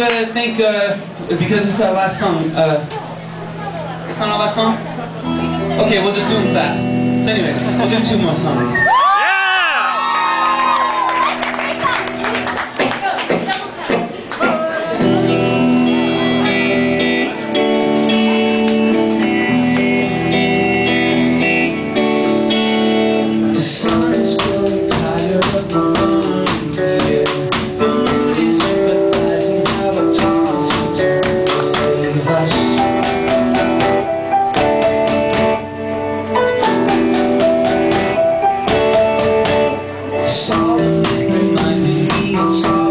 uh, think, uh, because it's our last song, uh, it's not our last song? Okay, we'll just do them fast. So anyways, we'll do two more songs. reminding me of something.